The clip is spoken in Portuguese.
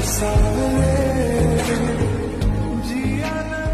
É, dia não